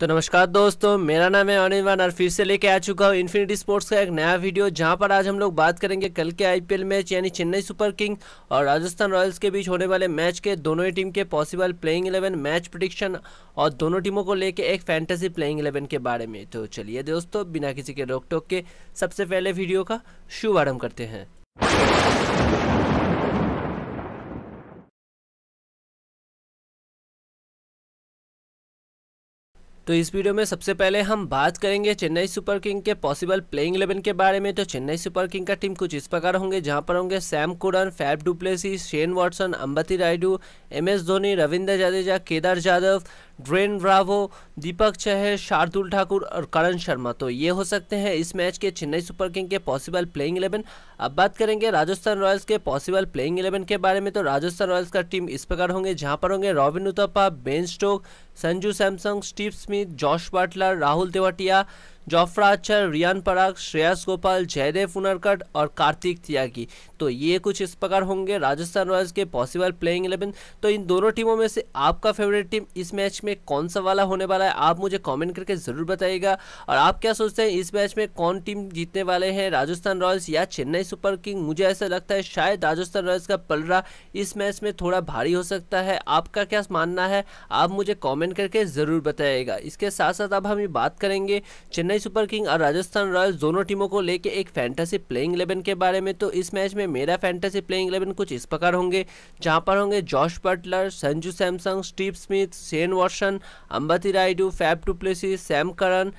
तो नमस्कार दोस्तों, मेरा नाम है अनिल और फिर से लेके आ चुका हूँ इन्फिनिटी स्पोर्ट्स का एक नया वीडियो जहाँ पर आज हम लोग बात करेंगे कल के आईपीएल मैच यानी चेन्नई सुपर किंग और राजस्थान रॉयल्स के बीच होने वाले मैच के दोनों ही टीम के possible playing eleven match prediction और दोनों टीमों को लेके एक फैंटेसी प्लेइंग इलेवन के बारे में। तो चलिए दोस्तों, बिना किसी के रोक टोक के सबसे पहले वीडियो का शुभारंभ करते हैं। तो इस वीडियो में सबसे पहले हम बात करेंगे चेन्नई सुपर किंग के पॉसिबल प्लेइंग इलेवन के बारे में। तो चेन्नई सुपर किंग का टीम कुछ इस प्रकार होंगे, जहाँ पर होंगे Sam Curran Faf du Plessis, Shane Watson, Ambati Rayudu, M S Dhoni, Ravindra Jadeja, Kedar Jadhav Dwayne Bravo, Deepak Chahar, Shardul Thakur और करण शर्मा। तो ये हो सकते हैं इस मैच के चेन्नई सुपर किंग के पॉसिबल प्लेइंग इलेवन। अब बात करेंगे राजस्थान रॉयल्स के पॉसिबल प्लेइंग इलेवन के बारे में। तो राजस्थान रॉयल्स का टीम इस प्रकार होंगे, जहाँ पर होंगे Robin Uthappa Ben Stokes, Sanju Samson, Steve Smith, Josh Buttler, Rahul Tewatia Jofra Archer Riyan Parag Shreyas Gopal, Jaydev उनरकट और कार्तिक त्यागी। तो ये कुछ इस प्रकार होंगे। राजस्थान रॉयल्स के पॉसिबल प्लेइंग इलेवन। तो इन दोनों टीमों में से आपका फेवरेट टीम इस मैच में कौन सा वाला होने वाला है, आप मुझे कमेंट करके ज़रूर बताइएगा। और आप क्या सोचते हैं, इस मैच में कौन टीम जीतने वाले हैं, राजस्थान रॉयल्स या चेन्नई सुपर किंग? मुझे ऐसा लगता है शायद राजस्थान रॉयल्स का पलरा इस मैच में थोड़ा भारी हो सकता है। आपका क्या मानना है, आप मुझे कॉमेंट करके ज़रूर बताइएगा। इसके साथ साथ अब हम ये बात करेंगे, चेन्नई चेन्नई सुपर किंग और राजस्थान रॉयल्स दोनों टीमों को लेके एक फैंटेसी प्लेइंग इलेवन के बारे में तो इस मैच में मेरा फैंटेसी प्लेइंग इलेवन कुछ इस प्रकार होंगे। जहाँ पर होंगे Josh Buttler Sanju Samson Steve Smith Shane Watson Ambati Rayudu Faf du Sam Curran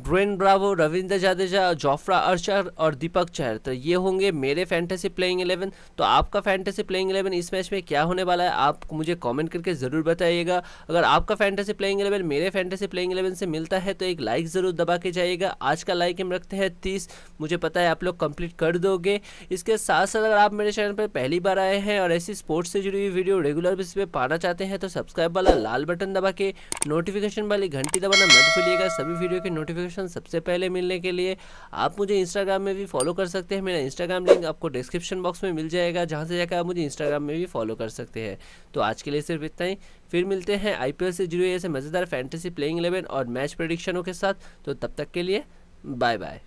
Dwayne Bravo Ravindra Jadeja Jofra Archer और दीपक चहर तो ये होंगे मेरे फैंटेसी प्लेइंग इलेवन तो आपका फैंटेसी प्लेइंग इलेवन इस मैच में क्या होने वाला है, आप मुझे कमेंट करके ज़रूर बताइएगा। अगर आपका फैंटेसी प्लेइंग इलेवन मेरे फैंटेसी प्लेइंग इलेवन से मिलता है तो एक लाइक ज़रूर दबा के जाइएगा। आज का लाइक हम रखते हैं तीस। मुझे पता है आप लोग कंप्लीट कर दोगे। इसके साथ साथ अगर आप मेरे चैनल पर पहली बार आए हैं और ऐसी स्पोर्ट्स से जुड़ी हुई वीडियो रेगुलर बेसिस पे पाना चाहते हैं तो सब्सक्राइब वाला लाल बटन दबा के नोटिफिकेशन वाली घंटी दबाना मत भूलिएगा। सभी वीडियो के नोटिफिकेशन नोटिफिकेशन सबसे पहले मिलने के लिए आप मुझे इंस्टाग्राम में भी फॉलो कर सकते हैं। मेरा इंस्टाग्राम लिंक आपको डिस्क्रिप्शन बॉक्स में मिल जाएगा, जहाँ से जाकर आप मुझे इंस्टाग्राम में भी फॉलो कर सकते हैं। तो आज के लिए सिर्फ़ इतना ही। फिर मिलते हैं आईपीएल से जुड़े ऐसे मज़ेदार फैंटेसी प्लेइंग इलेवन और मैच प्रडिक्शनों के साथ। तो तब तक के लिए बाय बाय